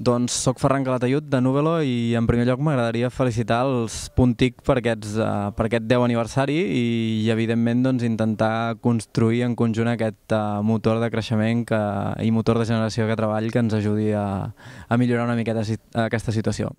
Doncs sóc Ferran Calatayud de Núvelo i en primer lloc m'agradaria felicitar els Puntic per, aquests, uh, per aquest 10 aniversari i, i evidentment doncs, intentar construir en conjunt aquest uh, motor de creixement que, i motor de generació que treball que ens ajudi a, a millorar una miqueta si, aquesta situació.